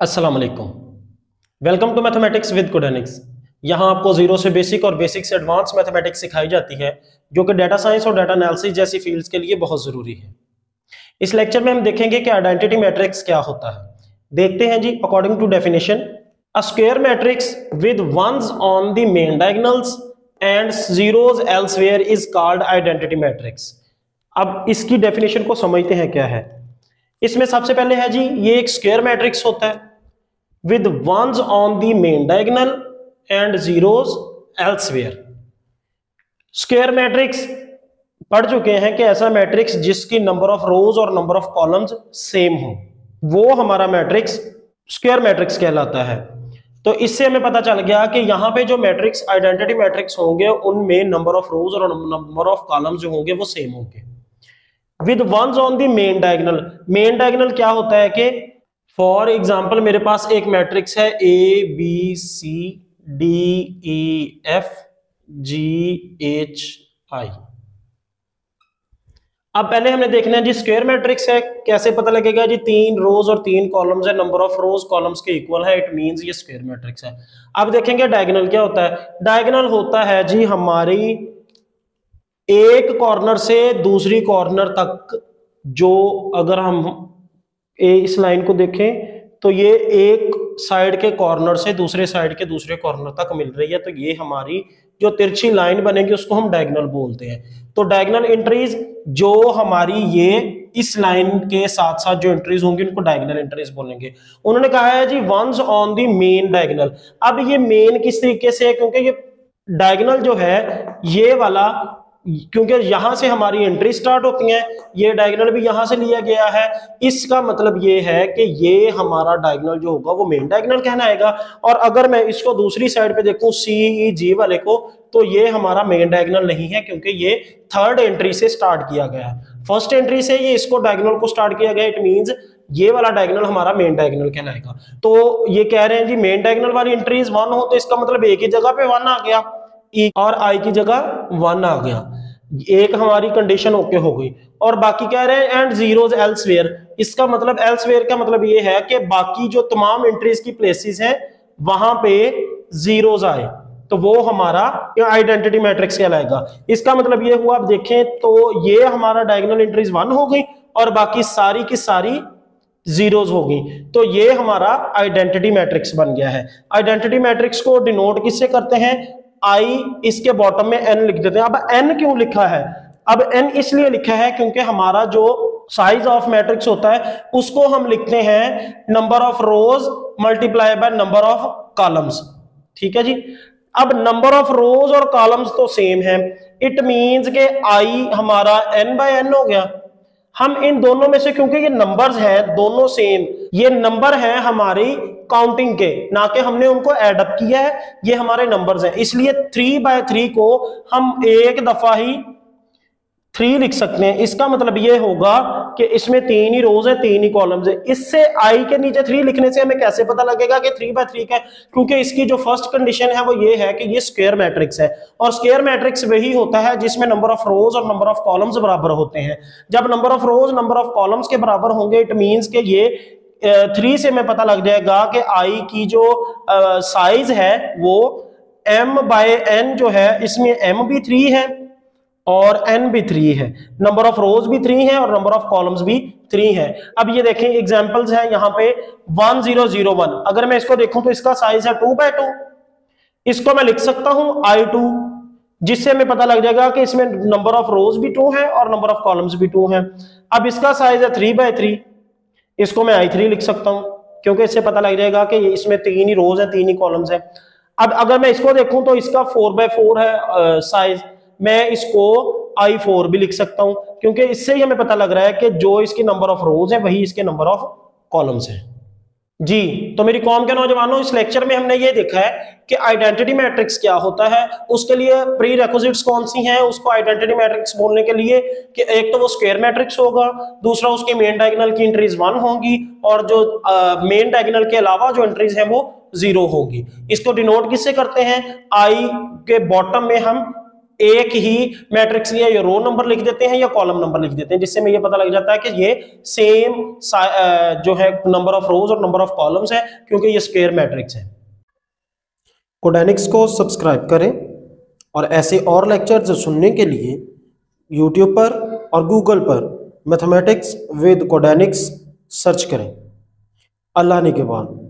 अस्सलाम वालेकुम welcome to mathematics with Codenix यहाँ आपको ज़ीरो से बेसिक और बेसिक से एडवांस मैथमेटिक्स सिखाई जाती है, जो कि डाटा साइंस और डाटा एनालिसिस जैसी फील्ड्स के लिए बहुत ज़रूरी है। इस लेक्चर में हम देखेंगे कि आइडेंटिटी मैट्रिक्स क्या होता है। देखते हैं जी according to definition a square matrix with ones on the main diagonals and zeros elsewhere is called identity matrix अब इसकी डेफिनेशन को समझते हैं क्या है? इसमें सबसे पहले है जी, ये एक स्क्वायर मैट्रिक्स होता है with ones on the main diagonal and zeros elsewhere square matrix पढ़ चुके हैं कि ऐसा मैट्रिक्स जिसकी नंबर ऑफ़ रोज और नंबर ऑफ़ कॉलम्स सेम हो, वो हमारा मैट्रिक्स स्क्वायर मैट्रिक्स कहलाता है। तो इससे हमें पता चल गया कि यहाँ पे जो मैट्रिक्स आइडेंटिटी मैट्रिक्स होंगे, उनमें नंबर ऑफ़ रोज और नंबर ऑफ़ कॉलम्स जो होंगे, वो सेम होंगे। With ones on the main diagonal main diagonal क्या होता है कि फॉर एग्ज़ाम्पल मेरे पास एक मैट्रिक्स है A B C D E F G H I अब पहले हमने देखना है जी स्क्वायर मैट्रिक्स है, कैसे पता लगेगा जी तीन रोज और तीन कॉलम्स है नंबर ऑफ़ रोज कॉलम्स के इक्वल है इट मींस ये स्क्वायर मैट्रिक्स है. अब देखेंगे डायगोनल क्या होता है? डायगोनल होता है जी हमारी एक कॉर्नर से दूसरी कॉर्नर तक जो अगर हम ए इस लाइन को देखें तो ये एक साइड के कॉर्नर से दूसरे साइड के दूसरे कॉर्नर तक मिल रही है। तो ये हमारी जो तिरछी लाइन बनेगी, उसको हम डायगनल बोलते हैं। तो डायगनल एंट्रीज जो हमारी ये इस लाइन के साथ साथ जो एंट्रीज होंगी, उनको डायगनल एंट्रीज बोलेंगे। उन्होंने कहा है जी ones on the main diagonal अब ये मेन किस तरीके से है? क्योंकि ये डायगनल जो है, ये वाला क्योंकि यहाँ से हमारी एंट्री स्टार्ट होती है, ये डायगनल भी यहाँ से लिया गया है। इसका मतलब ये है कि ये हमारा डायगनल जो होगा, वो मेन डायगनल कहना आएगा। और अगर मैं इसको दूसरी साइड पे देखूँ सी जी वाले को तो ये हमारा मेन डायगनल नहीं है, क्योंकि ये थर्ड एंट्री से स्टार्ट किया गया है। फ़र्स्ट एंट्री से ये इसको डायगनल को स्टार्ट किया गया इट मीन ये वाला डायगनल हमारा मेन डायगनल कहलाएगा तो ये कह रहे हैं जी मेन डायगनल वाली एंट्रीज वन हो तो इसका मतलब एक ही जगह पे वन आ गया। ई e और आई की जगह वन आ गया। एक हमारी कंडीशन ओके हो गई। और बाकी कह रहे हैं एंड जीरोज एल्सवेयर इसका मतलब एल्सवेयर का मतलब ये है कि बाकी जो तमाम एंट्रीज की प्लेसेस हैं, वहाँ पे जीरोज आए। तो वो हमारा आइडेंटिटी मैट्रिक्स कहलाएगा। इसका मतलब ये हुआ, आप देखें तो ये हमारा डायगोनल एंट्रीज वन हो गई और बाकी सारी की सारी जीरोज होगी तो ये हमारा आइडेंटिटी मैट्रिक्स बन गया है। आइडेंटिटी मैट्रिक्स को डिनोट किससे करते हैं? आई इसके बॉटम में एन लिख देते हैं। अब एन क्यों लिखा है? अब एन इसलिए लिखा है क्योंकि हमारा जो साइज़ ऑफ़ मैट्रिक्स होता है, उसको हम लिखते हैं number of rows multiply by number of columns ठीक है जी? अब नंबर ऑफ़ रोज और कॉलम्स तो सेम है। इट मींस के आई हमारा एन बाय एन हो गया। हम इन दोनों में से, क्योंकि ये नंबर्स हैं, दोनों सेम ये नंबर हैं हमारी काउंटिंग के, ना कि हमने उनको एडअप किया है, ये हमारे नंबर्स हैं। इसलिए थ्री बाय थ्री को हम एक दफ़ा ही थ्री लिख सकते हैं। इसका मतलब ये होगा कि इसमें तीन ही रोज है, तीन ही कॉलम्स है। इससे आई के नीचे थ्री लिखने से हमें कैसे पता लगेगा कि थ्री बाय थ्री का क्योंकि इसकी जो फ़र्स्ट कंडीशन है, वो ये है कि ये स्क्वायर मैट्रिक्स है। और स्क्वायर मैट्रिक्स वही होता है जिसमें नंबर ऑफ़ रोज और नंबर ऑफ़ कॉलम्स बराबर होते हैं। जब number of rows number of columns के बराबर होंगे इट मीन्स के ये थ्री से हमें पता लग जाएगा कि आई की जो साइज़ है, वो एम बाय एन जो है, इसमें एम भी थ्री है और एन भी थ्री है। नंबर ऑफ़ रोज भी थ्री है और नंबर ऑफ़ कॉलम्स भी थ्री है। अब ये देखें एग्जांपल्स है यहाँ पे वन ज़ीरो ज़ीरो वन अगर मैं इसको देखूँ तो इसका साइज़ है टू बाय टू इसको मैं लिख सकता हूँ आई टू जिससे हमें पता लग जाएगा कि इसमें नंबर ऑफ़ रोज भी टू है और नंबर ऑफ़ कॉलम्स भी टू है। अब इसका साइज़ है थ्री बाय थ्री इसको मैं आई थ्री लिख सकता हूँ, क्योंकि इससे पता लग जाएगा कि इसमें तीन ही रोज है, तीन ही कॉलम्स है। अब अगर मैं इसको देखूँ तो इसका फोर बाय फोर है साइज़ मैं इसको आई फोर भी लिख सकता हूँ, क्योंकि इससे ही हमें पता लग रहा है कि जो इसके नंबर ऑफ़ रोज है, वही इसके नंबर ऑफ़ कॉलम्स है। जी तो मेरी कॉम के नौजवानों, इस लेक्चर में हमने ये देखा है कि आइडेंटिटी मैट्रिक्स क्या होता है, उसके लिए प्री रेकोजिट्स कौन सी हैं, उसको आइडेंटिटी मैट्रिक्स बोलने के लिए कि एक तो वो स्क्वायर मैट्रिक्स होगा, दूसरा उसकी मेन डायगोनल की एंट्रीज वन होंगी, और जो मेन डायगोनल के अलावा जो एंट्रीज हैं वो ज़ीरो होगी। इसको डिनोट किससे करते हैं? आई के बॉटम में हम एक ही मैट्रिक्स या ये रो नंबर लिख देते हैं या कॉलम नंबर लिख देते हैं, जिससे में ये पता लग जाता है कि ये सेम जो है नंबर ऑफ़ रोज और नंबर ऑफ़ कॉलम्स है, क्योंकि ये स्क्वेयर मैट्रिक्स है। कोडेनिक्स को सब्सक्राइब करें और ऐसे और लेक्चर्स सुनने के लिए यूट्यूब पर और गूगल पर मैथमेटिक्स विद कोडेनिक्स सर्च करें। अल्लाह ने के बाद।